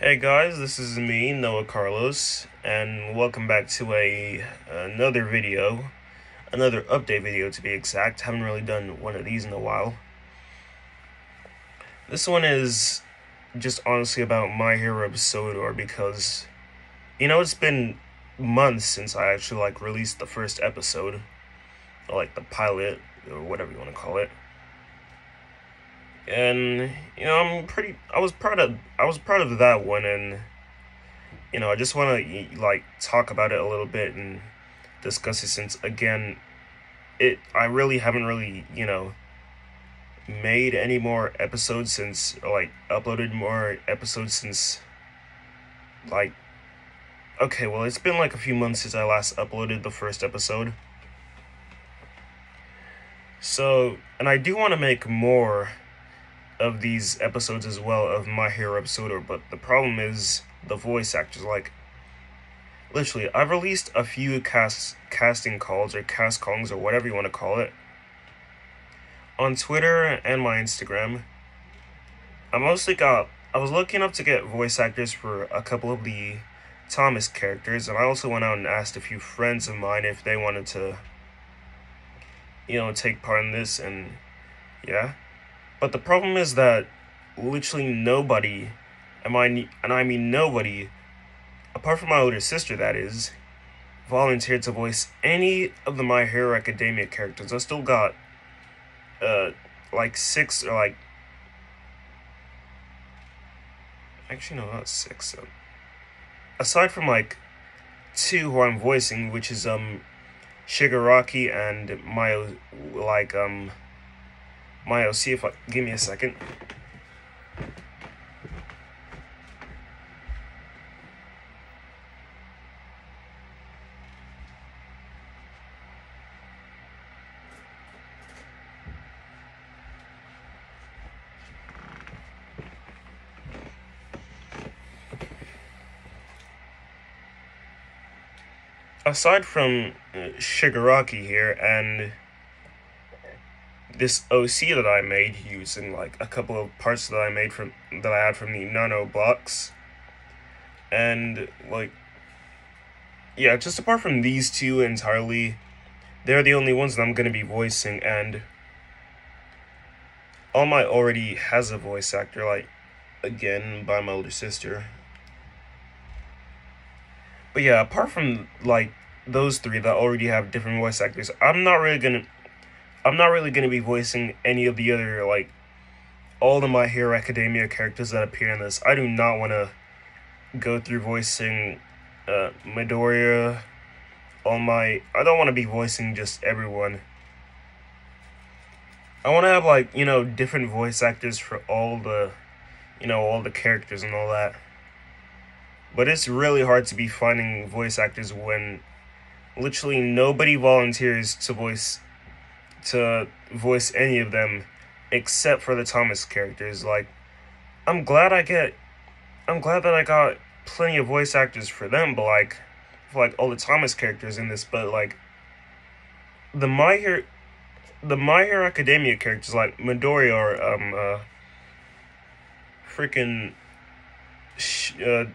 Hey guys, this is me, Noah Carlos, and welcome back to a another video, another update video to be exact. Haven't really done one of these in a while. This one is just honestly about My Hero Sodor because you know it's been months since I actually like released the first episode, or like the pilot or whatever you want to call it and you know I'm pretty I was proud of I was proud of that one. And you know I just want to like talk about it a little bit and discuss it since again it I really haven't really you know made any more episodes since like uploaded more episodes since like okay well it's been like a few months since I last uploaded the first episode. So and I do want to make more of these episodes as well of My Hero Episode, but the problem is the voice actors. Like, literally, I've released a few cast casting calls or cast calls or whatever you want to call it on Twitter and my Instagram. I mostly got. I was looking up to get voice actors for a couple of the Thomas characters, and I also went out and asked a few friends of mine if they wanted to, you know, take part in this, and yeah. But the problem is that literally nobody, and I, and I mean nobody, apart from my older sister, that is, volunteered to voice any of the My Hero Academia characters. I still got, uh, like six or like, actually no, not six. Um, aside from like two who I'm voicing, which is um, Shigaraki and my like um. Mayo, see if I give me a second. Aside from uh, Shigaraki here and this OC that I made using like a couple of parts that I made from that I had from the nano blocks. And like yeah, just apart from these two entirely, they're the only ones that I'm gonna be voicing and All Might already has a voice actor, like again by my older sister. But yeah, apart from like those three that already have different voice actors, I'm not really gonna I'm not really going to be voicing any of the other, like, all the My Hero Academia characters that appear in this. I do not want to go through voicing uh, Midoriya, All My... I don't want to be voicing just everyone. I want to have, like, you know, different voice actors for all the, you know, all the characters and all that. But it's really hard to be finding voice actors when literally nobody volunteers to voice to voice any of them except for the Thomas characters. Like, I'm glad I get, I'm glad that I got plenty of voice actors for them, but like, for like all the Thomas characters in this, but like, the My Hero, the My Hero Academia characters like Midori or um uh, freaking sh- uh,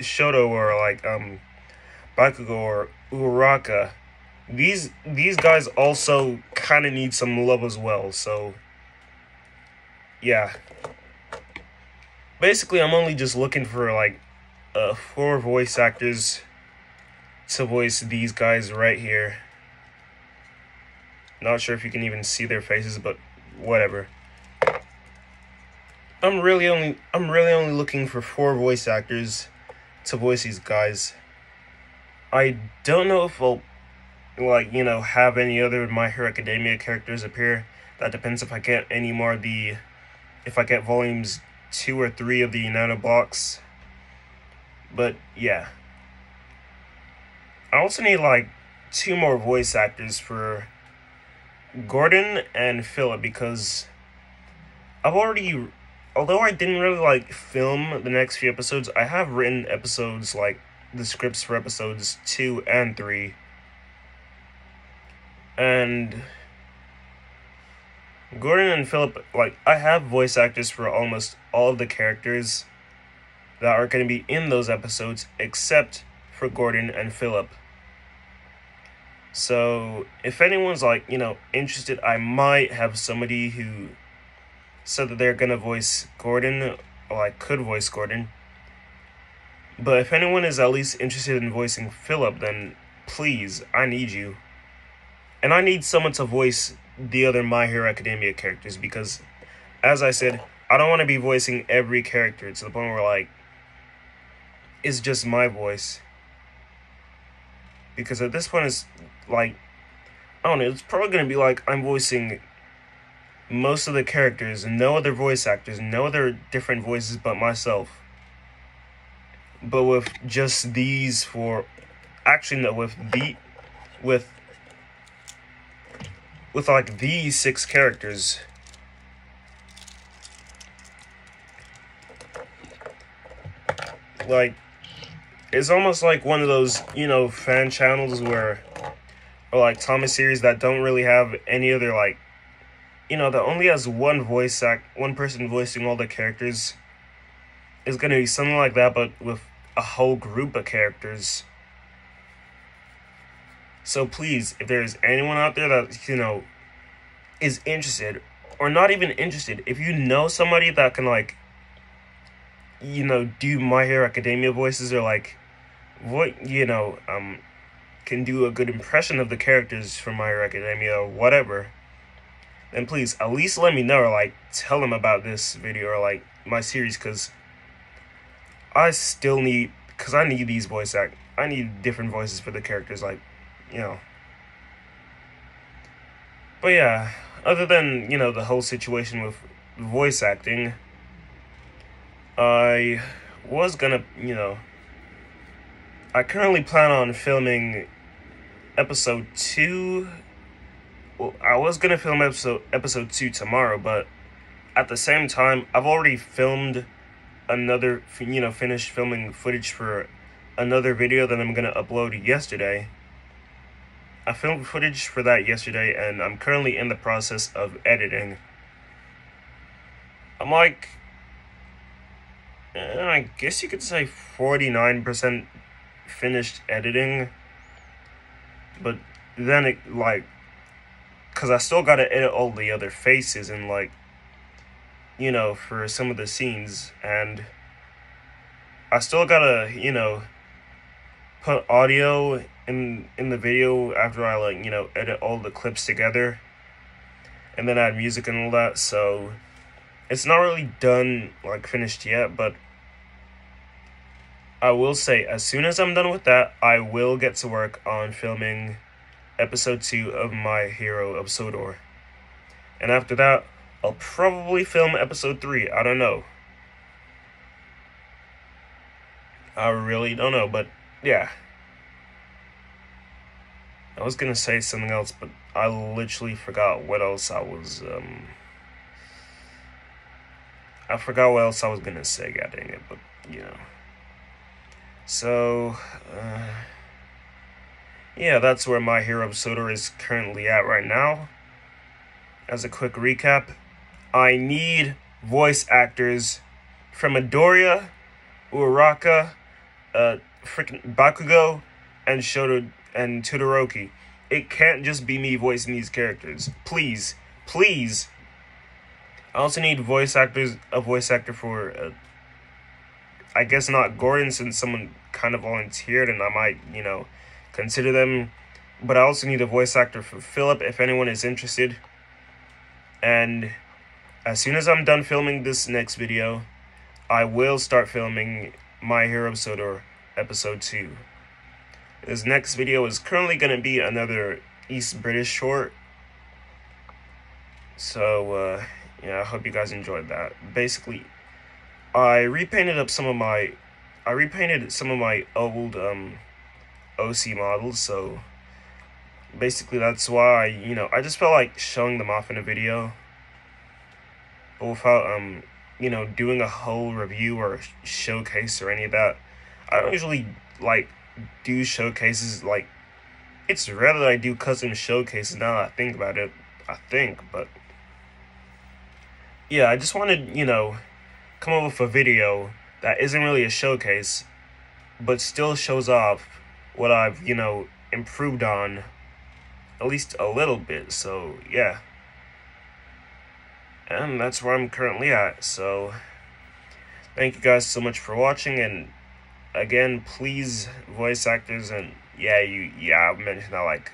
Shoto or like um Bakugo or Uraraka these these guys also kind of need some love as well. So yeah. Basically, I'm only just looking for like uh four voice actors to voice these guys right here. Not sure if you can even see their faces, but whatever. I'm really only I'm really only looking for four voice actors to voice these guys. I don't know if I'll like you know have any other My Hero Academia characters appear. That depends if I get any more of the if I get volumes two or three of the nano blocks. But yeah. I also need like two more voice actors for Gordon and Philip because I've already although I didn't really like film the next few episodes, I have written episodes like the scripts for episodes 2 and 3 and Gordon and Philip, like, I have voice actors for almost all of the characters. that are going to be in those episodes, except for Gordon and Philip. So, if anyone's like, you know, interested, I might have somebody who said that they're going to voice Gordon, or I could voice Gordon. But if anyone is at least interested in voicing Philip, then please, I need you. And I need someone to voice the other My Hero Academia characters because, as I said, I don't want to be voicing every character to the point where, like, it's just my voice. Because at this point, it's like, I don't know, it's probably going to be like I'm voicing most of the characters, and no other voice actors, no other different voices but myself. But with just these for, actually, no, with the, with with like these six characters. Like, it's almost like one of those, you know, fan channels where, or like Thomas series that don't really have any other, like, you know, that only has one voice act, one person voicing all the characters. It's gonna be something like that, but with a whole group of characters. So please, if there's anyone out there that, you know, is interested, or not even interested, if you know somebody that can, like, you know, do My Hero Academia voices, or, like, what, you know, um, can do a good impression of the characters from My Hero Academia, or whatever, then please, at least let me know, or, like, tell them about this video, or, like, my series, because I still need, because I need these voice act, I need different voices for the characters, like, you know. But yeah, other than, you know, the whole situation with voice acting, I was gonna, you know, I currently plan on filming episode 2. Well, I was gonna film episode episode 2 tomorrow, but at the same time, I've already filmed another, you know, finished filming footage for another video that I'm gonna upload yesterday. I filmed footage for that yesterday, and I'm currently in the process of editing. I'm like, eh, I guess you could say 49% finished editing. But then it, like, because I still gotta edit all the other faces and, like, you know, for some of the scenes, and I still gotta, you know, put audio in in the video after I like you know edit all the clips together, and then add music and all that. So it's not really done like finished yet, but I will say as soon as I'm done with that, I will get to work on filming episode two of My Hero of Sodor, and after that, I'll probably film episode three. I don't know. I really don't know, but yeah. I was gonna say something else, but I literally forgot what else I was, um... I forgot what else I was gonna say, god dang it, but, you know. So, uh... Yeah, that's where My Hero Sodor is currently at right now. As a quick recap, I need voice actors from Adoria, Uraraka, uh, freaking Bakugo, and Shoto and Todoroki. It can't just be me voicing these characters. Please, please. I also need voice actors, a voice actor for, uh, I guess not Gordon, since someone kind of volunteered, and I might, you know, consider them. But I also need a voice actor for Philip if anyone is interested. And as soon as I'm done filming this next video, I will start filming My Hero Sodor episode 2. This next video is currently going to be another East British short. So, uh, yeah, I hope you guys enjoyed that. Basically, I repainted up some of my, I repainted some of my old, um, OC models, so basically that's why, you know, I just felt like showing them off in a video. But without, um, you know, doing a whole review or showcase or any of that. I don't usually, like, do showcases like it's rare that I do custom showcases now I think about it. I think, but yeah, I just wanted, you know, come up with a video that isn't really a showcase, but still shows off what I've, you know, improved on at least a little bit. So, yeah. And that's where I'm currently at. So, thank you guys so much for watching. And again, please, voice actors, and yeah, you, yeah, I've mentioned that like,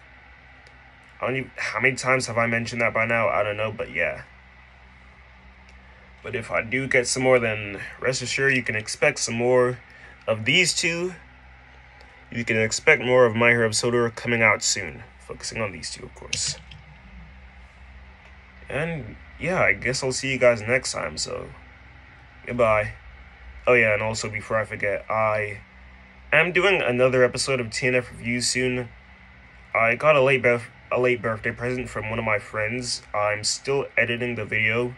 even, how many times have I mentioned that by now? I don't know, but yeah. But if I do get some more, then rest assured you can expect some more of these two. You can expect more of My Hero Sodor coming out soon. Focusing on these two, of course. And yeah, I guess I'll see you guys next time, so goodbye. Oh yeah, and also before I forget, I am doing another episode of TNF Reviews soon. I got a late birth a late birthday present from one of my friends. I'm still editing the video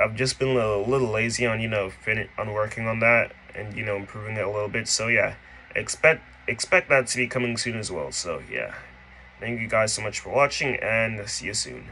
I've just been a little lazy on you know fin- on working on that and you know improving it a little bit. So yeah, expect expect that to be coming soon as well. So yeah, thank you guys so much for watching and see you soon.